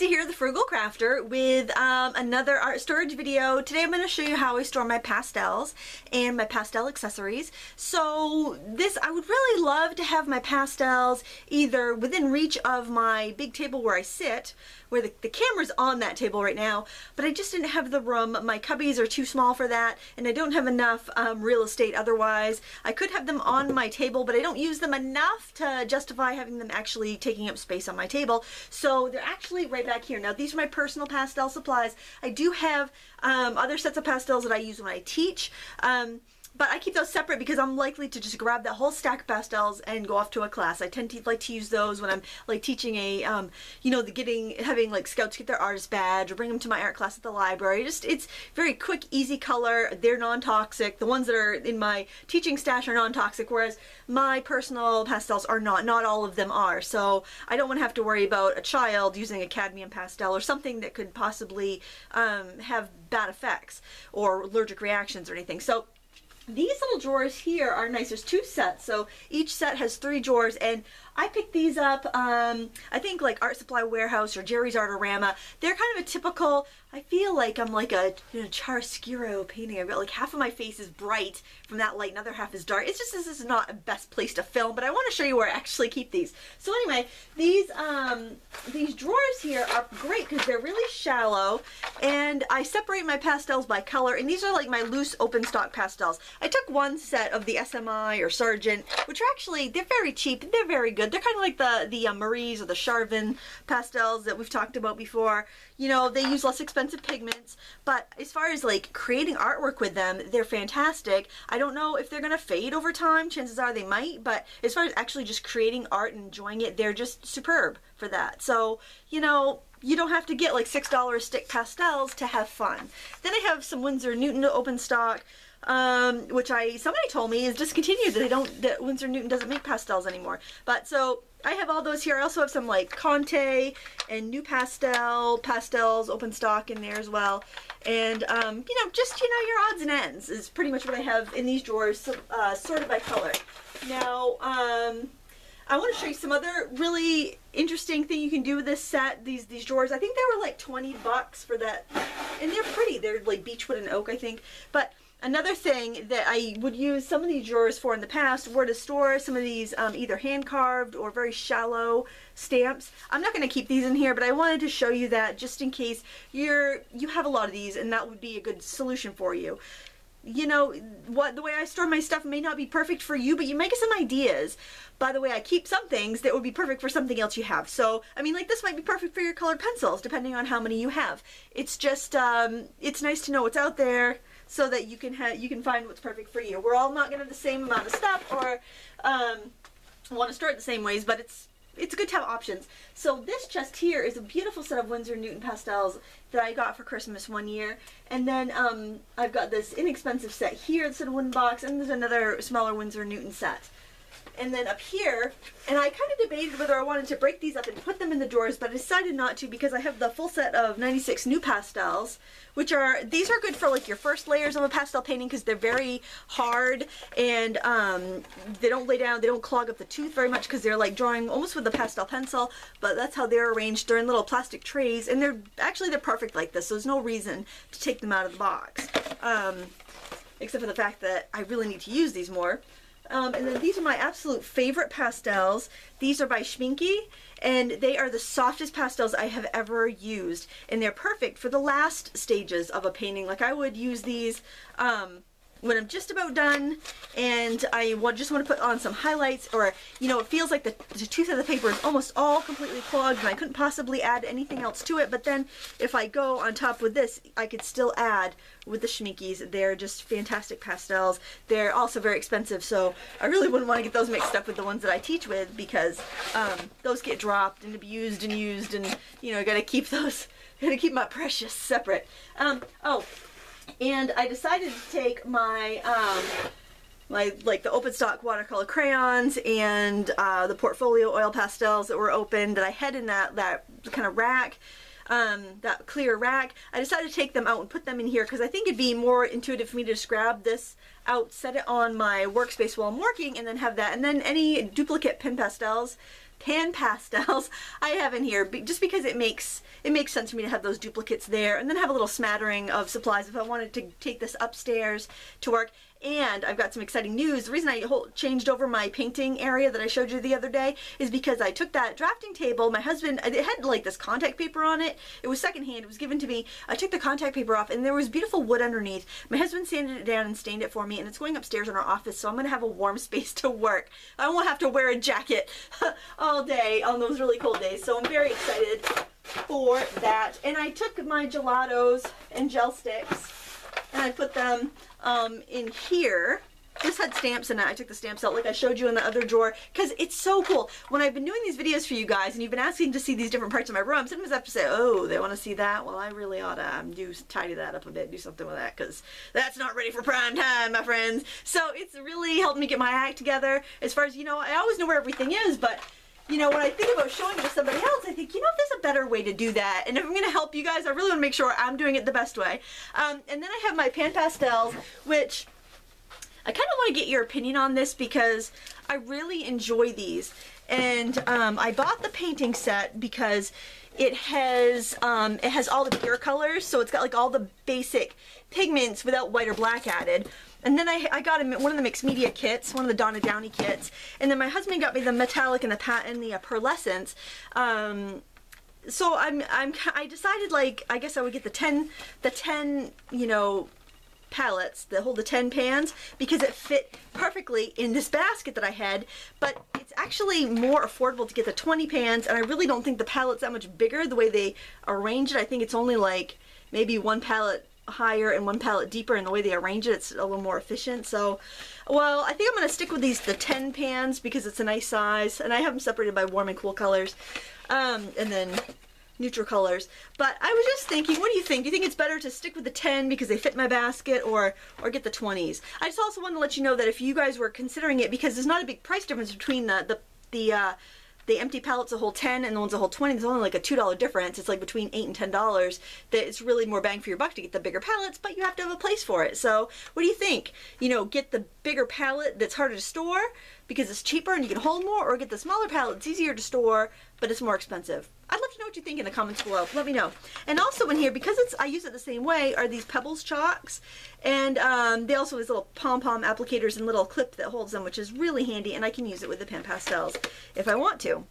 Lindsay here, the Frugal Crafter, with um, another art storage video. Today I'm going to show you how I store my pastels and my pastel accessories. So this, I would really love to have my pastels either within reach of my big table where I sit, where the, the camera's on that table right now, but I just didn't have the room. My cubbies are too small for that, and I don't have enough um, real estate otherwise. I could have them on my table, but I don't use them enough to justify having them actually taking up space on my table. So they're actually right back here. Now these are my personal pastel supplies. I do have um, other sets of pastels that I use when I teach. Um, but I keep those separate because I'm likely to just grab that whole stack of pastels and go off to a class. I tend to like to use those when I'm like teaching a, um, you know, the getting, having like scouts get their artist badge or bring them to my art class at the library. Just, it's very quick, easy color. They're non-toxic. The ones that are in my teaching stash are non-toxic, whereas my personal pastels are not. Not all of them are. So I don't want to have to worry about a child using a cadmium pastel or something that could possibly um, have bad effects or allergic reactions or anything. So these little drawers here are nice. There's two sets, so each set has three drawers, and I picked these up, um, I think like Art Supply Warehouse or Jerry's Artorama. They're kind of a typical, I feel like I'm like a you know, chiaroscuro painting. I've got like half of my face is bright from that light, another half is dark. It's just this is not a best place to film, but I want to show you where I actually keep these. So anyway, these um, these drawers here are great because they're really shallow, and I separate my pastels by color, and these are like my loose open stock pastels. I took one set of the SMI or Sargent, which are actually, they're very cheap, they're very good. They're kind of like the, the uh, Marie's or the Charvin pastels that we've talked about before. You know, they use less expensive pigments, but as far as like creating artwork with them, they're fantastic. I don't know if they're to fade over time. Chances are they might, but as far as actually just creating art and enjoying it, they're just superb for that. So, you know, you don't have to get like $6 stick pastels to have fun. Then I have some Winsor Newton open stock um, which I somebody told me is discontinued. That they don't that Winsor Newton doesn't make pastels anymore. But so I have all those here. I also have some like Conte and NuPastel pastels open stock in there as well. And um, you know, just you know, your odds and ends is pretty much what I have in these drawers, uh, sorted by color. Now, um, I want to show you some other really interesting thing you can do with this set. These these drawers, I think they were like 20 bucks for that, and they're pretty. They're like beechwood and oak, I think. But Another thing that I would use some of these drawers for in the past were to store some of these um, either hand carved or very shallow stamps. I'm not going to keep these in here, but I wanted to show you that just in case you're you have a lot of these and that would be a good solution for you. You know, what the way I store my stuff may not be perfect for you, but you might get some ideas. By the way, I keep some things that would be perfect for something else you have. So, I mean, like this might be perfect for your colored pencils, depending on how many you have. It's just, um, it's nice to know what's out there so that you can have you can find what's perfect for you. We're all not going to have the same amount of stuff or um, want to store it the same ways, but it's it's good to have options. So this chest here is a beautiful set of Winsor Newton pastels that I got for Christmas one year. And then um, I've got this inexpensive set here, it's in a wooden box, and there's another smaller Winsor Newton set. And then up here, and I kind of debated whether I wanted to break these up and put them in the drawers, but I decided not to because I have the full set of 96 NuPastels, which are, these are good for like your first layers of a pastel painting because they're very hard and um, they don't lay down, they don't clog up the tooth very much because they're like drawing almost with a pastel pencil, but that's how they're arranged. They're in little plastic trays and they're, actually they're perfect like this, so there's no reason to take them out of the box. Um, except for the fact that I really need to use these more. Um, and then these are my absolute favorite pastels. These are by Schmincke, and they are the softest pastels I have ever used. And they're perfect for the last stages of a painting. Like I would use these um, when I'm just about done and I just want to put on some highlights or, you know, it feels like the, the tooth of the paper is almost all completely clogged and I couldn't possibly add anything else to it. But then if I go on top with this, I could still add with the Schminckes. They're just fantastic pastels. They're also very expensive, so I really wouldn't want to get those mixed up with the ones that I teach with because um, those get dropped and abused and used and, you know, I gotta keep those, gotta keep my precious separate. Um, oh, and I decided to take my um, my like the open stock watercolor crayons and uh, the portfolio oil pastels that were open that I had in that that kind of rack um, that clear rack. I decided to take them out and put them in here because I think it'd be more intuitive for me to just grab this out set it on my workspace while I'm working and then have that. And then any duplicate pen pastels pan pastels. I have in here just because it makes it makes sense for me to have those duplicates there and then have a little smattering of supplies if I wanted to take this upstairs to work and I've got some exciting news. The reason I changed over my painting area that I showed you the other day is because I took that drafting table, my husband, uh, it had like this contact paper on it. It was secondhand, it was given to me. I took the contact paper off and there was beautiful wood underneath. My husband sanded it down and stained it for me and it's going upstairs in our office so I'm going to have a warm space to work. I won't have to wear a jacket all day on those really cold days so I'm very excited for that. And I took my gelatos and gel sticks and I put them um, in here. This had stamps in it. I took the stamps out like I showed you in the other drawer because it's so cool. When I've been doing these videos for you guys and you've been asking to see these different parts of my room, sometimes I have to say, oh, they want to see that? Well, I really ought to um, do tidy that up a bit, do something with that because that's not ready for prime time, my friends. So it's really helped me get my act together as far as, you know, I always know where everything is, but you know, when I think about showing it to somebody else, I think, you know, if there's a better way to do that. And if I'm going to help you guys, I really want to make sure I'm doing it the best way. Um, and then I have my Pan Pastels, which I kind of want to get your opinion on this because I really enjoy these. And um, I bought the painting set because it has um, it has all the pure colors, so it's got like all the basic pigments without white or black added. And then I, I got one of the mixed media kits, one of the Donna Downey kits. And then my husband got me the metallic and the pat and the uh, pearlescence. Um, so I'm I'm I decided like I guess I would get the 10 the 10, you know, palettes that hold the 10 pans because it fit perfectly in this basket that I had but it's actually more affordable to get the 20 pans and I really don't think the palette's that much bigger the way they arrange it I think it's only like maybe one palette higher and one palette deeper and the way they arrange it it's a little more efficient. So well I think I'm gonna stick with these the 10 pans because it's a nice size and I have them separated by warm and cool colors um, and then neutral colors. But I was just thinking what do you think? Do you think it's better to stick with the 10 because they fit my basket or or get the 20s I just also want to let you know that if you guys were considering it because there's not a big price difference between the the, the uh, the empty pallet's a whole 10 and the ones a whole 20 there's only like a $2 difference. It's like between 8 and $10 that it's really more bang for your buck to get the bigger pallets but you have to have a place for it. So what do you think? You know get the bigger pallet that's harder to store because it's cheaper and you can hold more or get the smaller palette it's easier to store but it's more expensive I'd love to know what you think in the comments below. Let me know. And also in here, because it's I use it the same way, are these Pebbles chalks. And um, they also have little pom-pom applicators and little clip that holds them, which is really handy. And I can use it with the pen Pastels if I want to.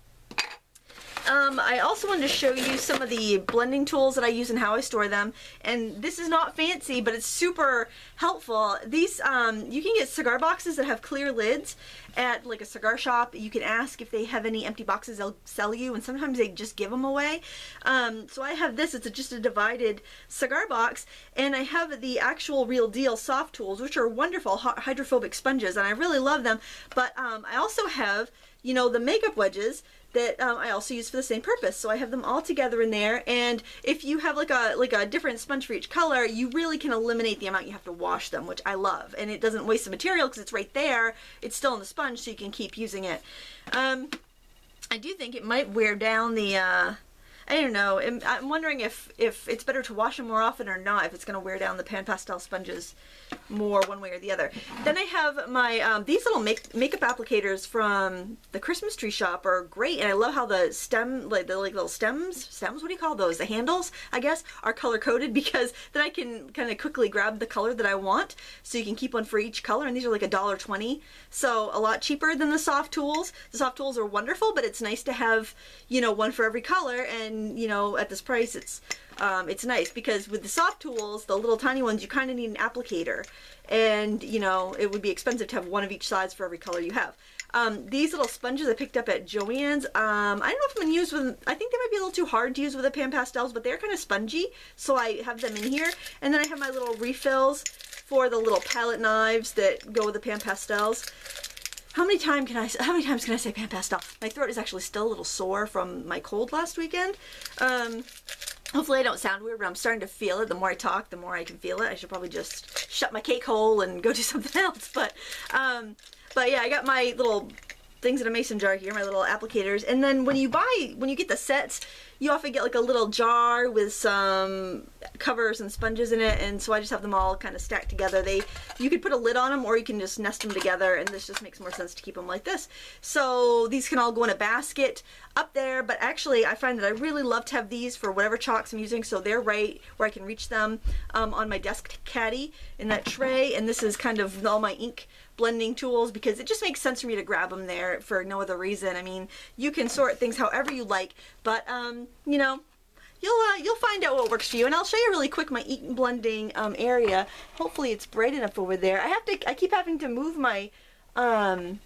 Um, I also wanted to show you some of the blending tools that I use and how I store them. And this is not fancy, but it's super helpful. These, um, you can get cigar boxes that have clear lids at like a cigar shop. You can ask if they have any empty boxes they'll sell you, and sometimes they just give them away. Um, so I have this, it's a, just a divided cigar box, and I have the actual real deal Sofft tools, which are wonderful hydrophobic sponges, and I really love them. But um, I also have, you know, the makeup wedges that um, I also use for the same purpose. So I have them all together in there. And if you have like a like a different sponge for each color, you really can eliminate the amount you have to wash them, which I love. And it doesn't waste the material because it's right there. It's still in the sponge, so you can keep using it. Um, I do think it might wear down the uh, I don't know. I'm wondering if, if it's better to wash them more often or not, if it's going to wear down the Pan Pastel sponges more one way or the other. Then I have my, um, these little make, makeup applicators from the Christmas tree shop are great. And I love how the stem, like the like little stems, stems, what do you call those? The handles, I guess, are color coded because then I can kind of quickly grab the color that I want. So you can keep one for each color. And these are like a dollar twenty, So a lot cheaper than the Sofft tools. The Sofft tools are wonderful, but it's nice to have, you know, one for every color. And you know, at this price, it's um, it's nice because with the Sofft tools, the little tiny ones, you kind of need an applicator. And, you know, it would be expensive to have one of each size for every color you have. Um, these little sponges I picked up at Joann's, um, I don't know if I'm going to use with, I think they might be a little too hard to use with the Pan Pastels, but they're kind of spongy, so I have them in here. And then I have my little refills for the little palette knives that go with the Pan Pastels. How many time can I? How many times can I say pan pastel? My throat is actually still a little sore from my cold last weekend. Um, hopefully I don't sound weird, but I'm starting to feel it. The more I talk, the more I can feel it. I should probably just shut my cake hole and go do something else. But, um, but yeah, I got my little things in a mason jar here, my little applicators. And then when you buy, when you get the sets, you often get like a little jar with some covers and sponges in it. And so I just have them all kind of stacked together. They, you could put a lid on them or you can just nest them together and this just makes more sense to keep them like this. So these can all go in a basket up there, but actually I find that I really love to have these for whatever chalks I'm using. So they're right where I can reach them um, on my desk caddy in that tray. And this is kind of all my ink blending tools because it just makes sense for me to grab them there for no other reason. I mean, you can sort things however you like, but um, you know, you'll uh, you'll find out what works for you. And I'll show you really quick my ink blending um, area. Hopefully it's bright enough over there. I have to I keep having to move my um,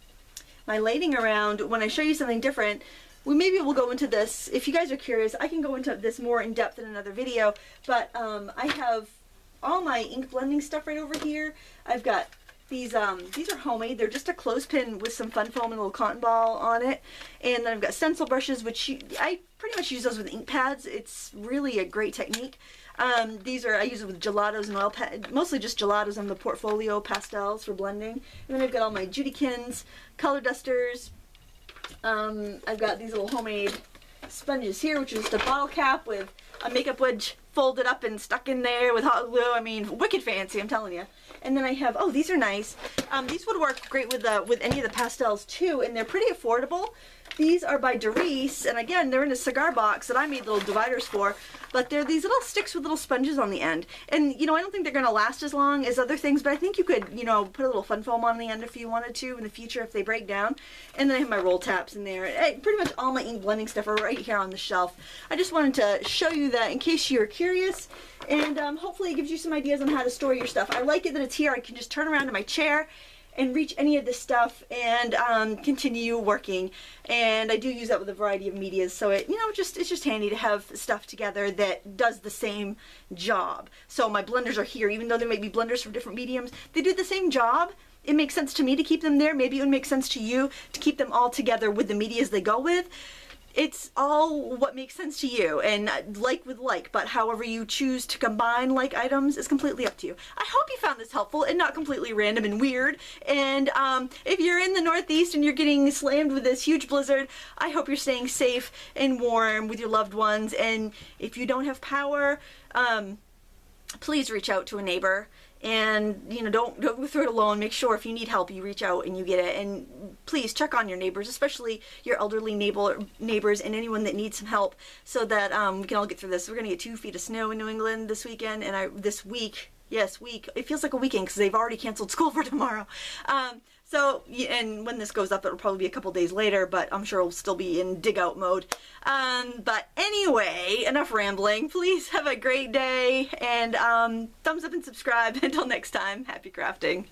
my lighting around when I show you something different. We maybe we'll go into this. If you guys are curious, I can go into this more in depth in another video. But um, I have all my ink blending stuff right over here. I've got these um these are homemade. They're just a clothespin with some fun foam and a little cotton ball on it. And then I've got stencil brushes, which you, I pretty much use those with ink pads. It's really a great technique. Um, these are I use it with gelatos and oil pad, mostly just gelatos and the portfolio pastels for blending. And then I've got all my Judikins, color dusters. Um, I've got these little homemade sponges here, which is just a bottle cap with a makeup wedge folded up and stuck in there with hot glue. I mean, wicked fancy, I'm telling you. And then I have, oh, these are nice. Um, these would work great with uh, with any of the pastels too, and they're pretty affordable. These are by Darice, and again, they're in a cigar box that I made little dividers for, but they're these little sticks with little sponges on the end. And, you know, I don't think they're going to last as long as other things, but I think you could, you know, put a little fun foam on the end if you wanted to in the future if they break down. And then I have my roll taps in there. Pretty much all my ink blending stuff are right here on the shelf. I just wanted to show you that in case you're curious, and um, hopefully it gives you some ideas on how to store your stuff. I like it that it's here. I can just turn around in my chair and reach any of this stuff and um, continue working. And I do use that with a variety of medias, so it you know just it's just handy to have stuff together that does the same job. So my blenders are here, even though they may be blenders from different mediums, they do the same job. It makes sense to me to keep them there. Maybe it would make sense to you to keep them all together with the medias they go with it's all what makes sense to you and uh, like with like but however you choose to combine like items is completely up to you. I hope you found this helpful and not completely random and weird and um, if you're in the northeast and you're getting slammed with this huge blizzard i hope you're staying safe and warm with your loved ones and if you don't have power um, please reach out to a neighbor and you know don't don't go through it alone. Make sure if you need help you reach out and you get it. And please check on your neighbors especially your elderly neighbor neighbors and anyone that needs some help so that um, we can all get through this. We're gonna get two feet of snow in New England this weekend and I this week yes week it feels like a weekend because they've already canceled school for tomorrow. Um, so, and when this goes up, it'll probably be a couple days later, but I'm sure it'll still be in dig out mode. Um, but anyway, enough rambling. Please have a great day, and um, thumbs up and subscribe. Until next time, happy crafting.